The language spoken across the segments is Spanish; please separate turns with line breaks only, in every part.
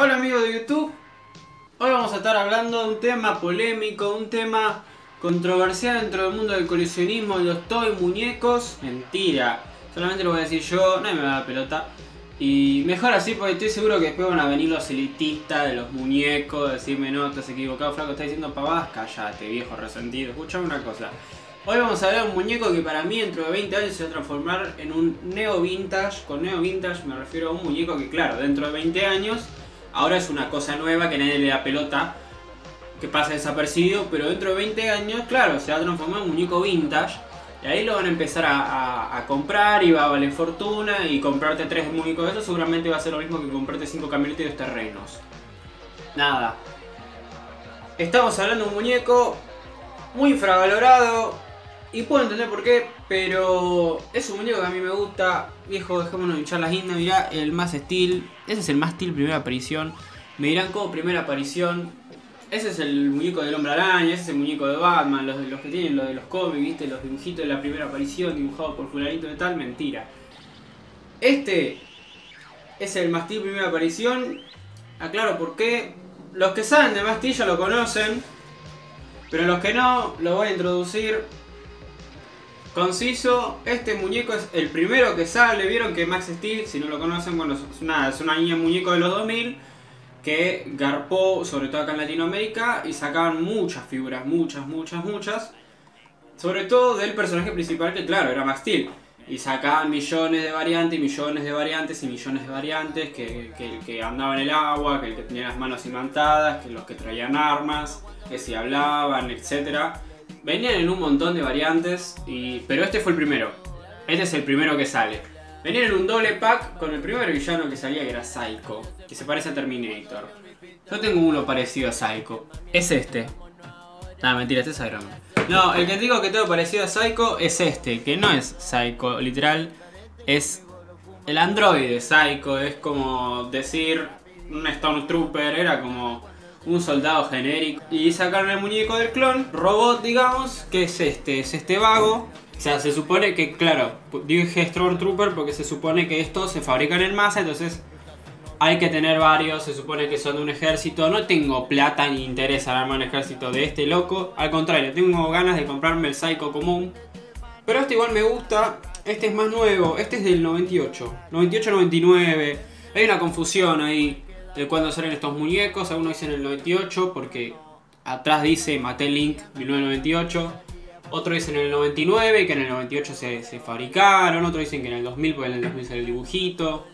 Hola amigos de YouTube, hoy vamos a estar hablando de un tema polémico, un tema controversial dentro del mundo del coleccionismo de los toy muñecos. Mentira, solamente lo voy a decir yo, nadie me va a dar pelota. Y mejor así porque estoy seguro que después van a venir los elitistas de los muñecos, decirme no, estás equivocado, flaco, estás diciendo pavadas, callate, viejo resentido. Escuchame una cosa. Hoy vamos a ver un muñeco que para mí dentro de 20 años se va a transformar en un neo vintage. Con neo vintage me refiero a un muñeco que claro, dentro de 20 años ahora es una cosa nueva que nadie le da pelota, que pasa desapercibido, pero dentro de 20 años, claro, se va a transformar en un muñeco vintage. Y ahí lo van a empezar a, comprar y va a valer fortuna y comprarte tres muñecos de esos seguramente va a ser lo mismo que comprarte cinco camionetes de terrenos. Nada. Estamos hablando de un muñeco muy infravalorado, y puedo entender por qué, pero es un muñeco que a mí me gusta. Viejo, dejémonos hinchar las guindas. Mirá, el más Steel. Ese es el más Steel primera aparición. Me dirán como primera aparición. Ese es el muñeco del hombre araña, ese es el muñeco de Batman, los, los que tienen lo de los cómics, ¿viste? los dibujitos de la primera aparición dibujados por fulanito de tal, mentira. Este es el Mastil primera aparición. Aclaro por qué. Los que saben de Mastil ya lo conocen. Pero los que no, lo voy a introducir Conciso, este muñeco es el primero que sale. Vieron que Max Steel, si no lo conocen, bueno, es una, es una niña muñeco de los 2000 que garpó, sobre todo acá en Latinoamérica, y sacaban muchas figuras, muchas, muchas, muchas. Sobre todo del personaje principal, que claro, era Max Steel. Y sacaban millones de variantes, millones de variantes, y millones de variantes, que, que el que andaba en el agua, que el que tenía las manos imantadas, que los que traían armas, que si hablaban, etcétera Venían en un montón de variantes, y... pero este fue el primero. Este es el primero que sale. Venían en un doble pack con el primer villano que salía que era Psycho, que se parece a Terminator. Yo tengo uno parecido a Psycho. Es este. Ah, mentira, este es Iron Man. No, el que digo que tengo parecido a Psycho es este, que no es Psycho, literal. Es el androide Psycho, es como decir un Stormtrooper, era como un soldado genérico. Y sacaron el muñeco del clon, robot digamos, que es este, es este vago. O sea, se supone que, claro, dije Stormtrooper porque se supone que estos se fabrican en masa, entonces hay que tener varios, se supone que son de un ejército. No tengo plata ni interés en armar un ejército de este loco. Al contrario, tengo ganas de comprarme el Psycho común. Pero este igual me gusta. Este es más nuevo, este es del 98. 98-99. Hay una confusión ahí de cuándo salen estos muñecos. Algunos dicen el 98 porque atrás dice Mattel Link 1998. Otros dicen en el 99 que en el 98 se, fabricaron. Otros dicen que en el 2000 porque en el 2000 sale el dibujito.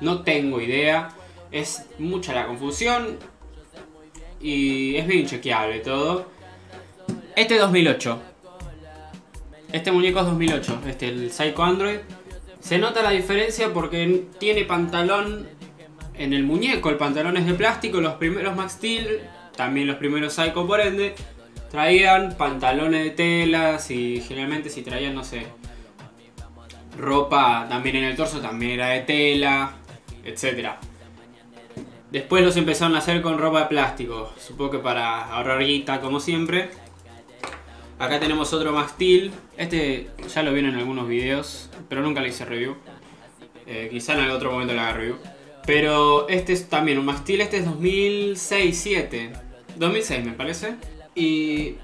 No tengo idea. Es mucha la confusión. Y es bien chequeable todo. Este es 2008. Este muñeco es 2008. Este, el Psycho Android. Se nota la diferencia porque tiene pantalón en el muñeco el pantalón es de plástico, los primeros Max Steel, también los primeros Psycho por ende, traían pantalones de telas y generalmente si traían, no sé, ropa también en el torso también era de tela, etc. Después los empezaron a hacer con ropa de plástico, supongo que para ahorrar guita como siempre. Acá tenemos otro Max Steel, este ya lo vieron en algunos videos, pero nunca le hice review. Eh, quizá en otro momento le haga review. Pero este es también un Maxtil, este es 2006-7. 2006 me parece. Y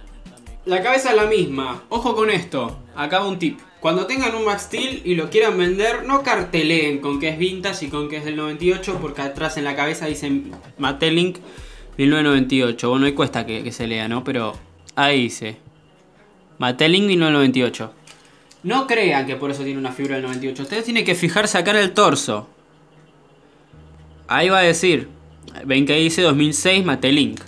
la cabeza es la misma. Ojo con esto, acá un tip. Cuando tengan un Max Steel y lo quieran vender, no carteleen con que es vintage y con que es del 98, porque atrás en la cabeza dicen Mattelink 1998. Bueno, ahí cuesta que, se lea, ¿no? Pero ahí dice Mattelink 1998. No crean que por eso tiene una figura del 98. Ustedes tienen que fijarse acá en el torso. Ahí va a decir, ven que dice 2006 Matelink.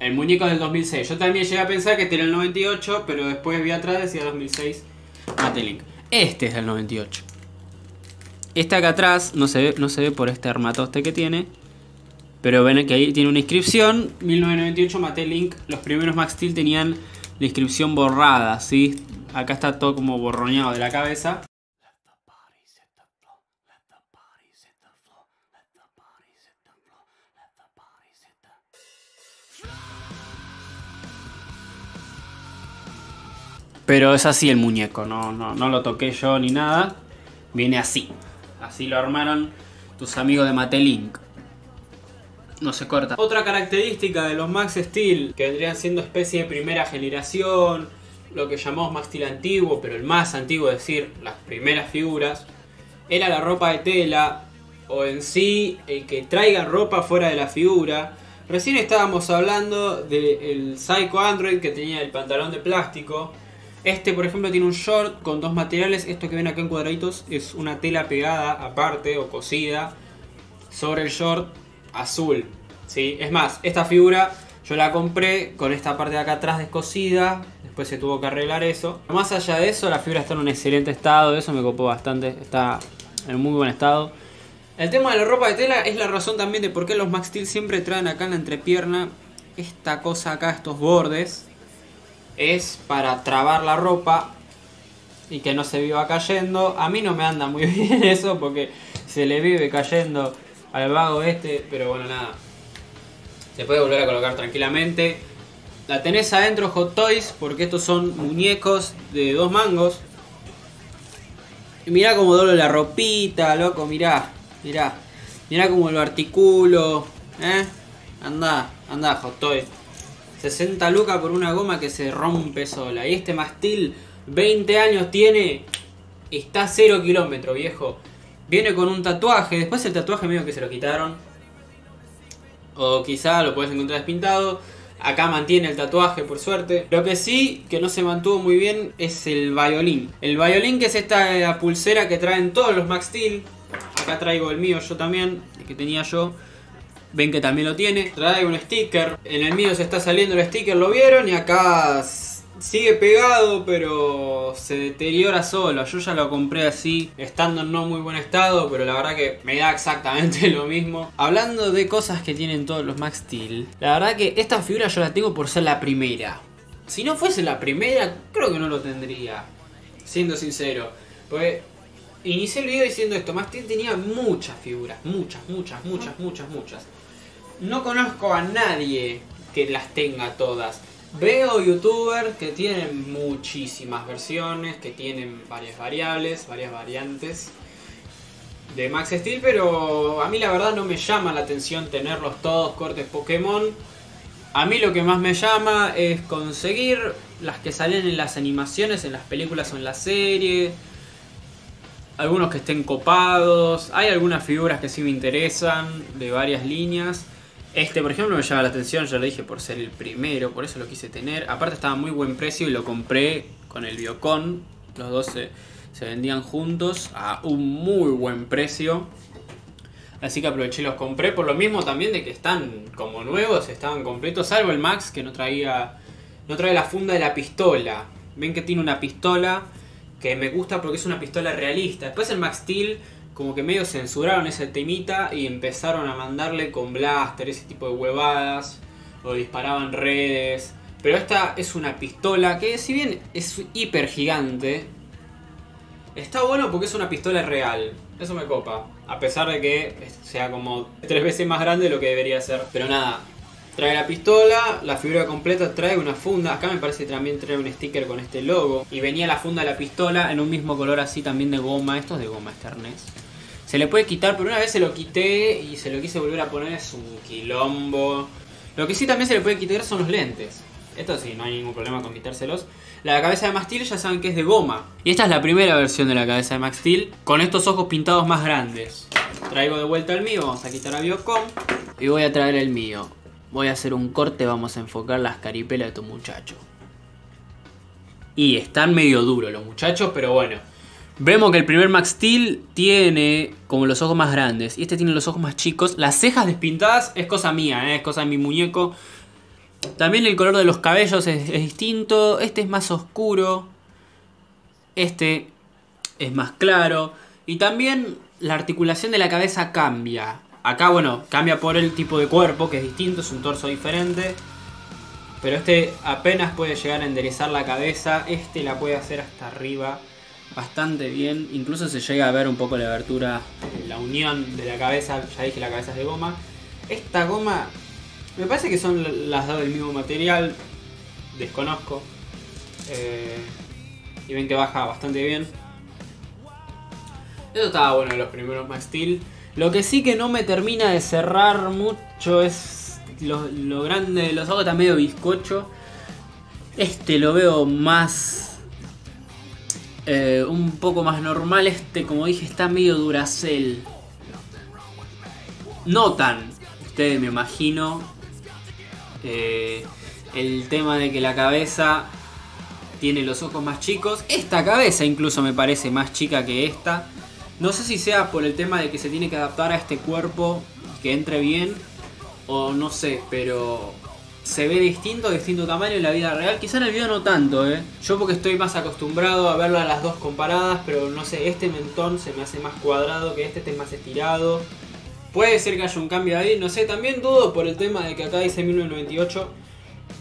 El muñeco del 2006. Yo también llegué a pensar que este era el 98, pero después vi atrás decía 2006 Matelink. Este es del 98. Este acá atrás no se ve, no se ve por este armatoste que tiene. Pero ven que ahí tiene una inscripción. 1998 Matelink. Los primeros Max Steel tenían la inscripción borrada, ¿sí? Acá está todo como borroñado de la cabeza. Pero es así el muñeco, no, no, no lo toqué yo ni nada. Viene así. Así lo armaron tus amigos de Matelink. no se corta. Otra característica de los Max Steel, que vendrían siendo especie de primera generación, lo que llamamos Max Steel antiguo, pero el más antiguo, es decir, las primeras figuras, era la ropa de tela, o en sí, el que traiga ropa fuera de la figura. Recién estábamos hablando del Psycho Android que tenía el pantalón de plástico. Este, por ejemplo, tiene un short con dos materiales. Esto que ven acá en cuadraditos es una tela pegada aparte o cosida sobre el short azul. ¿sí? Es más, esta figura yo la compré con esta parte de acá atrás descosida. Después se tuvo que arreglar eso. Más allá de eso, la figura está en un excelente estado. Eso me copó bastante. Está en muy buen estado. El tema de la ropa de tela es la razón también de por qué los Max Steel siempre traen acá en la entrepierna esta cosa acá, estos bordes. Es para trabar la ropa y que no se viva cayendo. A mí no me anda muy bien eso porque se le vive cayendo al vago este, pero bueno, nada. Se puede volver a colocar tranquilamente. La tenés adentro Hot Toys porque estos son muñecos de dos mangos. Y mirá cómo doblo la ropita, loco, mirá. Mirá. Mirá cómo lo articulo. ¿Eh? Anda, anda, Hot Toys. 60 lucas por una goma que se rompe sola. Y este mastil, 20 años tiene. Está 0 kilómetros, viejo. Viene con un tatuaje. Después el tatuaje medio que se lo quitaron. O quizá lo puedes encontrar despintado. Acá mantiene el tatuaje, por suerte. Lo que sí, que no se mantuvo muy bien, es el violín. El violín que es esta pulsera que traen todos los Max. Acá traigo el mío yo también, el que tenía yo. Ven que también lo tiene. Trae un sticker. En el mío se está saliendo el sticker, lo vieron. Y acá sigue pegado, pero se deteriora solo. Yo ya lo compré así, estando en no muy buen estado, pero la verdad que me da exactamente lo mismo. Hablando de cosas que tienen todos los Max Steel, la verdad que esta figura yo la tengo por ser la primera. Si no fuese la primera, creo que no lo tendría. Siendo sincero. Pues inicié el video diciendo esto, Max Steel tenía muchas figuras, muchas, muchas, muchas, muchas, muchas. No conozco a nadie que las tenga todas. Veo youtubers que tienen muchísimas versiones, que tienen varias variables, varias variantes de Max Steel, pero a mí la verdad no me llama la atención tenerlos todos cortes Pokémon. A mí lo que más me llama es conseguir las que salen en las animaciones, en las películas o en la serie. Algunos que estén copados. Hay algunas figuras que sí me interesan, de varias líneas. Este, por ejemplo, me llama la atención, ya lo dije, por ser el primero, por eso lo quise tener. Aparte estaba a muy buen precio y lo compré con el Biocon. Los dos se, vendían juntos a un muy buen precio. Así que aproveché y los compré. Por lo mismo también de que están como nuevos, estaban completos. Salvo el Max que no traía, no trae la funda de la pistola. Ven que tiene una pistola que me gusta porque es una pistola realista. Después el Max Steel como que medio censuraron ese temita y empezaron a mandarle con blaster, ese tipo de huevadas, o disparaban redes. Pero esta es una pistola que si bien es hiper gigante, está bueno porque es una pistola real. Eso me copa. A pesar de que sea como tres veces más grande de lo que debería ser. Pero nada, Trae la pistola, la figura completa trae una funda. Acá me parece que también trae un sticker con este logo. Y venía la funda de la pistola en un mismo color así también de goma. Esto es de goma este se le puede quitar, pero una vez se lo quité y se lo quise volver a poner, es un quilombo. Lo que sí también se le puede quitar son los lentes. Esto sí, no hay ningún problema con quitárselos. La cabeza de Max ya saben que es de goma. Y esta es la primera versión de la cabeza de Max Steel, con estos ojos pintados más grandes. Traigo de vuelta el mío, vamos a quitar a Biocom. Y voy a traer el mío. Voy a hacer un corte, vamos a enfocar las caripelas de tu muchacho. Y están medio duros los muchachos, pero bueno. Vemos que el primer Max Steel tiene como los ojos más grandes y este tiene los ojos más chicos. Las cejas despintadas es cosa mía, ¿eh? es cosa de mi muñeco. También el color de los cabellos es, distinto. Este es más oscuro. Este es más claro. Y también la articulación de la cabeza cambia. Acá, bueno, cambia por el tipo de cuerpo, que es distinto, es un torso diferente. Pero este apenas puede llegar a enderezar la cabeza. Este la puede hacer hasta arriba bastante bien. Incluso se llega a ver un poco la abertura, la unión de la cabeza. Ya dije, la cabeza es de goma. Esta goma, me parece que son las dos del mismo material. Desconozco. Eh, y ven que baja bastante bien. Esto estaba bueno en los primeros Max Steel. Lo que sí que no me termina de cerrar mucho es lo, grande de los ojos, está medio bizcocho. Este lo veo más. eh, un poco más normal. Este, como dije, está medio duracel. Notan, ustedes me imagino, eh, el tema de que la cabeza tiene los ojos más chicos. Esta cabeza incluso me parece más chica que esta. No sé si sea por el tema de que se tiene que adaptar a este cuerpo, que entre bien, o no sé, pero se ve distinto, distinto tamaño en la vida real. Quizá en el video no tanto, ¿eh? Yo porque estoy más acostumbrado a verlas las dos comparadas, pero no sé, este mentón se me hace más cuadrado que este, este es más estirado. Puede ser que haya un cambio ahí, no sé, también dudo por el tema de que acá dice 1998.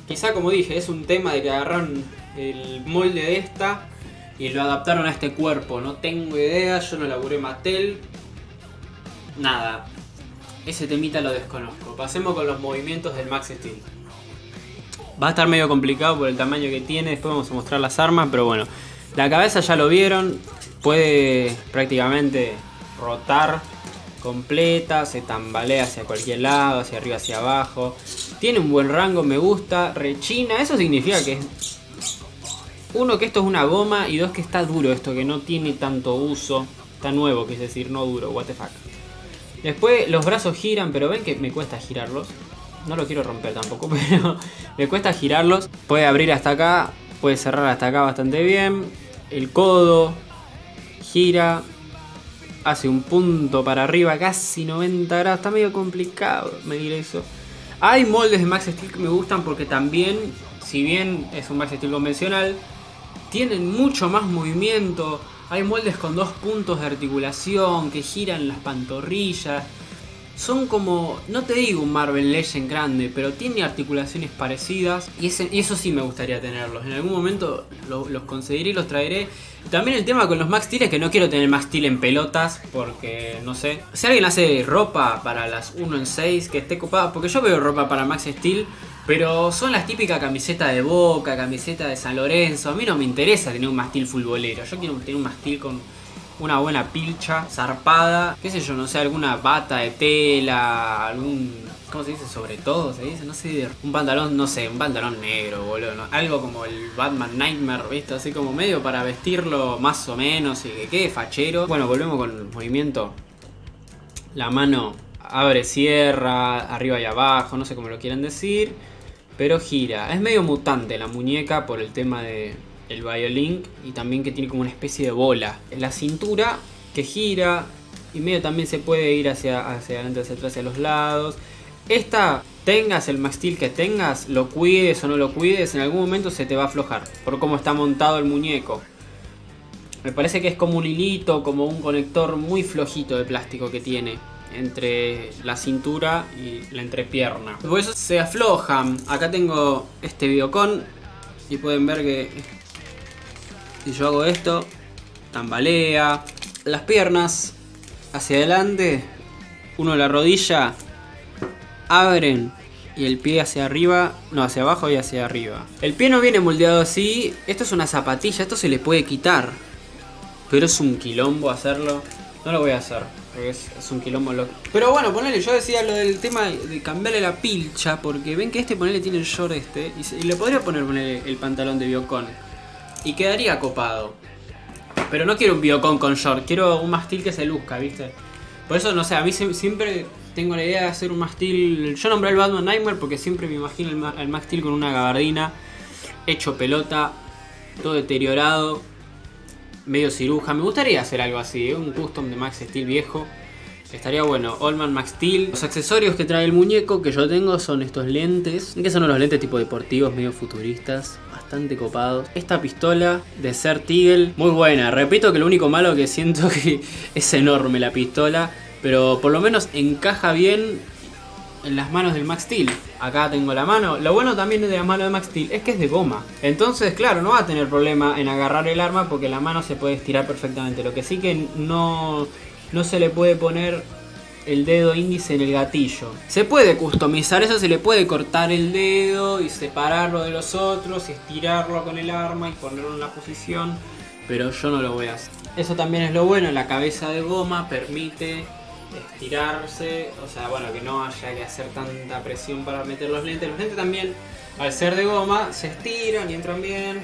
Quizá como dije, es un tema de que agarraron el molde de esta y lo adaptaron a este cuerpo. No tengo idea, yo no laburé Mattel. Nada. Ese temita lo desconozco. Pasemos con los movimientos del Max Steel. Va a estar medio complicado por el tamaño que tiene. Después vamos a mostrar las armas, pero bueno. La cabeza ya lo vieron. Puede prácticamente rotar completa. Se tambalea hacia cualquier lado, hacia arriba, hacia abajo. Tiene un buen rango, me gusta. Rechina. Eso significa que es uno, que esto es una goma. Y dos, que está duro esto, que no tiene tanto uso. Está nuevo, que es decir, no duro. What the fuck. Después los brazos giran, pero ven que me cuesta girarlos. No lo quiero romper tampoco, pero me cuesta girarlos. Puede abrir hasta acá, puede cerrar hasta acá bastante bien. El codo gira, hace un punto para arriba, casi 90 grados. Está medio complicado medir eso. Hay moldes de Max Steel que me gustan porque también, si bien es un Max Steel convencional, tienen mucho más movimiento. Hay moldes con dos puntos de articulación que giran las pantorrillas. Son como, no te digo un Marvel Legend grande, pero tiene articulaciones parecidas. Y, eso sí me gustaría tenerlos. En algún momento lo- los conseguiré y los traeré. También el tema con los Max Steel es que no quiero tener Max Steel en pelotas. Porque, no sé. Si alguien hace ropa para las 1 en 6 que esté copada. Porque yo veo ropa para Max Steel. Pero son las típicas camisetas de Boca, camiseta de San Lorenzo. A mí no me interesa tener un mastil futbolero. Yo quiero tener un mastil con una buena pilcha, zarpada. Qué sé yo, no sé, alguna bata de tela, algún... ¿Cómo se dice? Sobre todo, se dice, no sé, un pantalón, no sé, un pantalón negro, boludo. Algo como el Batman Nightmare, ¿viste? Así como medio para vestirlo más o menos y que quede fachero. Bueno, volvemos con el movimiento. La mano abre, cierra, arriba y abajo, no sé cómo lo quieran decir. Pero gira. Es medio mutante la muñeca por el tema de el violín y también que tiene como una especie de bola. La cintura que gira y medio también se puede ir hacia, hacia adelante, hacia atrás, hacia los lados. Esta, tengas el maxtil que tengas, lo cuides o no lo cuides, en algún momento se te va a aflojar por cómo está montado el muñeco. Me parece que es como un hilito, como un conector muy flojito de plástico que tiene entre la cintura y la entrepierna. Por eso se aflojan. Acá tengo este videocon y pueden ver que si yo hago esto, tambalea. Las piernas hacia adelante, uno la rodilla, abren y el pie hacia arriba, no, hacia abajo y hacia arriba. El pie no viene moldeado así, esto es una zapatilla, esto se le puede quitar. Pero es un quilombo hacerlo. No lo voy a hacer, es, un quilombo. Pero bueno, ponele, yo decía lo del tema de cambiarle la pilcha, porque ven que este ponele tiene el short este, y, le podría poner ponele, el pantalón de Biocon. Y quedaría copado. Pero no quiero un Biocon con short, quiero un mastil que se luzca, ¿viste? Por eso, no sé, a mí siempre tengo la idea de hacer un mastil. Yo nombré el Batman Nightmare porque siempre me imagino el, el mastil con una gabardina, hecho pelota, todo deteriorado, medio ciruja. Me gustaría hacer algo así, ¿eh? un custom de Max Steel viejo. Estaría bueno, Allman Max Steel. Los accesorios que trae el muñeco que yo tengo son estos lentes, que son unos lentes tipo deportivos, medio futuristas, bastante copados. Esta pistola de Ser Eagle, muy buena. Repito que lo único malo que siento que es enorme la pistola, pero por lo menos encaja bien en las manos del Max Steel. Acá tengo la mano. Lo bueno también de la mano de Max Steel es que es de goma. Entonces, claro, no va a tener problema en agarrar el arma porque la mano se puede estirar perfectamente. Lo que sí que no, no se le puede poner el dedo índice en el gatillo. Se puede customizar eso, se le puede cortar el dedo y separarlo de los otros y estirarlo con el arma y ponerlo en la posición. Pero yo no lo voy a hacer. Eso también es lo bueno, la cabeza de goma permite estirarse, o sea, bueno, que no haya que hacer tanta presión para meter los lentes. Los lentes también, al ser de goma, se estiran y entran bien.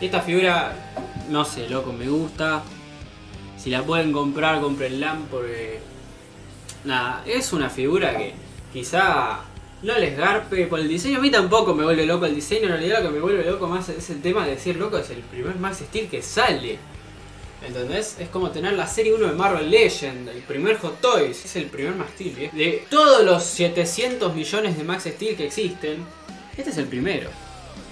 Esta figura, no sé, loco, me gusta. Si la pueden comprar, comprenla porque... Nada, es una figura que quizá no les garpe por el diseño. A mí tampoco me vuelve loco el diseño. En realidad lo que me vuelve loco más es el tema de decir, loco, es el primer Max Steel que sale. ¿Entendés? Es como tener la serie 1 de Marvel Legend, el primer Hot Toys. Es el primer Max Steel. ¿eh? De todos los 700 millones de Max Steel que existen, este es el primero.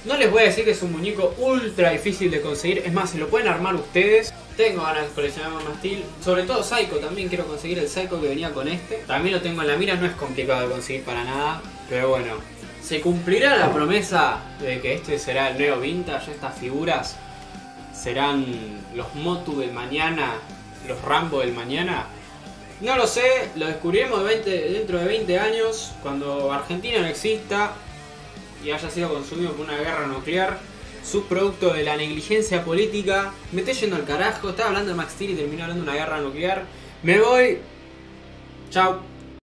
No les voy a decir que es un muñeco ultra difícil de conseguir. Es más, se lo pueden armar ustedes. Tengo ganas de coleccionar más Steel. Sobre todo Psycho, también quiero conseguir el Psycho que venía con este. También lo tengo en la mira, no es complicado de conseguir para nada. Pero bueno, ¿se cumplirá la promesa de que este será el nuevo vintage? Estas figuras serán los Motu del mañana, los Rambo del mañana. No lo sé, lo descubriremos dentro de 20 años, cuando Argentina no exista y haya sido consumido por una guerra nuclear, subproducto de la negligencia política. Me estoy yendo al carajo, estaba hablando de Max Steel y terminé hablando de una guerra nuclear. Me voy. Chao.